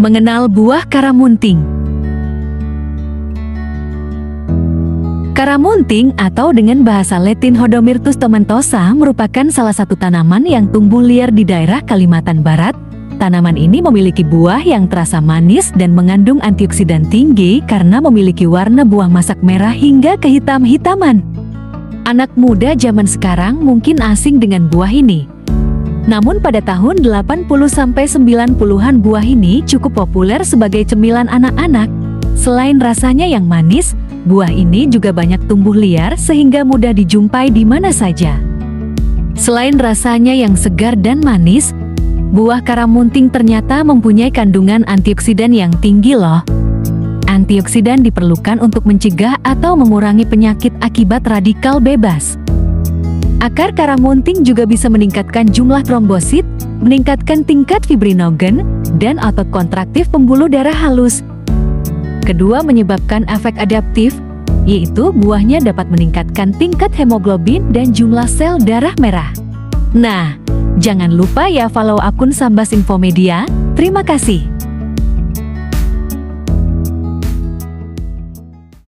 Mengenal buah karamunting. Karamunting atau dengan bahasa Latin Hodomyrtus tomentosa merupakan salah satu tanaman yang tumbuh liar di daerah Kalimantan Barat. Tanaman ini memiliki buah yang terasa manis dan mengandung antioksidan tinggi karena memiliki warna buah masak merah hingga kehitam-hitaman. Anak muda zaman sekarang mungkin asing dengan buah ini. Namun pada tahun 80-90-an buah ini cukup populer sebagai cemilan anak-anak. Selain rasanya yang manis, buah ini juga banyak tumbuh liar sehingga mudah dijumpai di mana saja. Selain rasanya yang segar dan manis, buah karamunting ternyata mempunyai kandungan antioksidan yang tinggi loh. Antioksidan diperlukan untuk mencegah atau mengurangi penyakit akibat radikal bebas. Akar karamunting juga bisa meningkatkan jumlah trombosit, meningkatkan tingkat fibrinogen, dan otot kontraktif pembuluh darah halus. Kedua menyebabkan efek adaptif, yaitu buahnya dapat meningkatkan tingkat hemoglobin dan jumlah sel darah merah. Nah, jangan lupa ya follow akun Sambas Infomedia. Terima kasih.